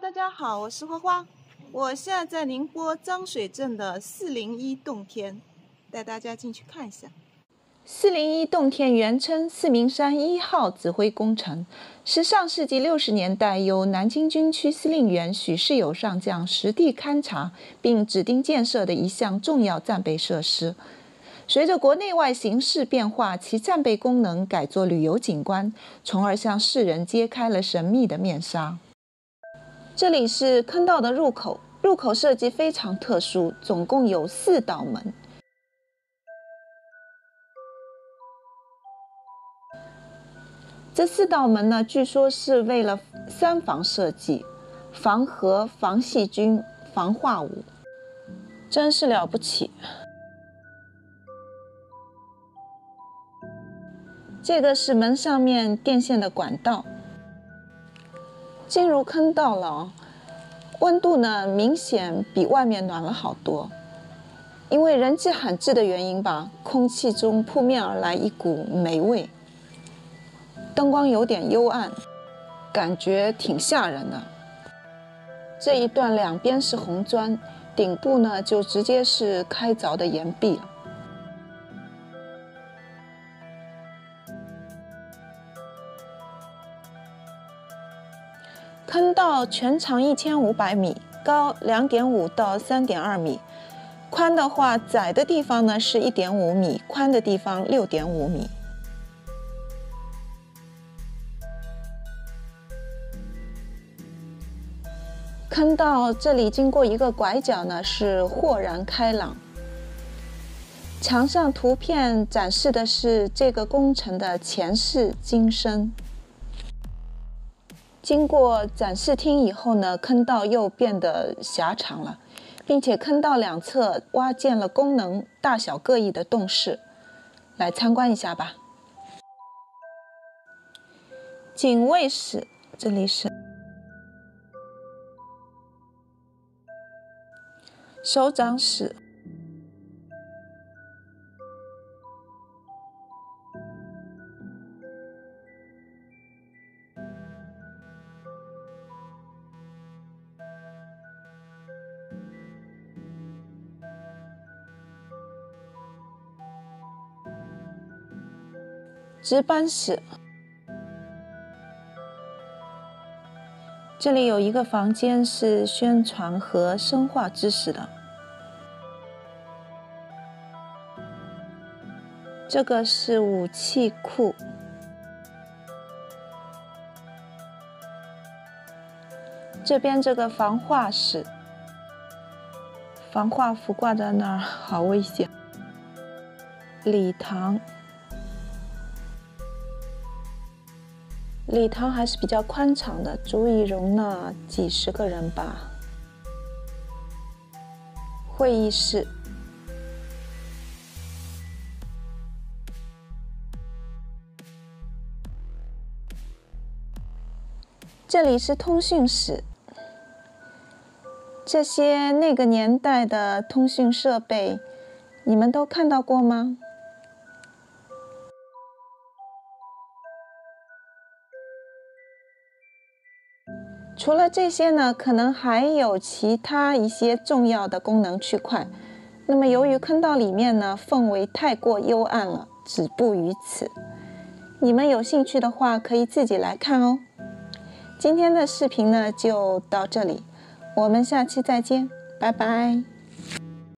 大家好，我是花花，我现在在宁波漳水镇的四零一洞天，带大家进去看一下。四零一洞天原称四明山一号指挥工程，是上世纪六十年代由南京军区司令员许世友上将实地勘察并指定建设的一项重要战备设施。随着国内外形势变化，其战备功能改作旅游景观，从而向世人揭开了神秘的面纱。这里是坑道的入口，入口设计非常特殊，总共有四道门。这四道门呢，据说是为了三防设计：防核、防细菌、防化物，真是了不起。这个是门上面电线的管道。进入坑道了，温度呢明显比外面暖了好多。因为人迹罕至的原因吧，空气中扑面而来一股霉味。灯光有点幽暗，感觉挺吓人的。这一段两边是红砖，顶部呢就直接是开凿的岩壁了。坑道全长一千五百米，高两点五到三点二米，宽的话窄的地方呢是一点五米，宽的地方六点五米。坑道这里经过一个拐角呢，是豁然开朗。墙上图片展示的是这个工程的前世今生。经过展示厅以后呢，坑道又变得狭长了，并且坑道两侧挖建了功能大小各异的洞室，来参观一下吧。警卫室，这里是首长室。值班室，这里有一个房间是宣传和生化知识的。这个是武器库，这边这个防化室，防化服挂在那儿，好危险。礼堂。礼堂还是比较宽敞的，足以容纳几十个人吧。会议室，这里是通讯室。这些那个年代的通讯设备，你们都看到过吗？除了这些呢，可能还有其他一些重要的功能区块。那么，由于坑道里面呢氛围太过幽暗了，止步于此。你们有兴趣的话，可以自己来看哦。今天的视频呢就到这里，我们下期再见，拜拜。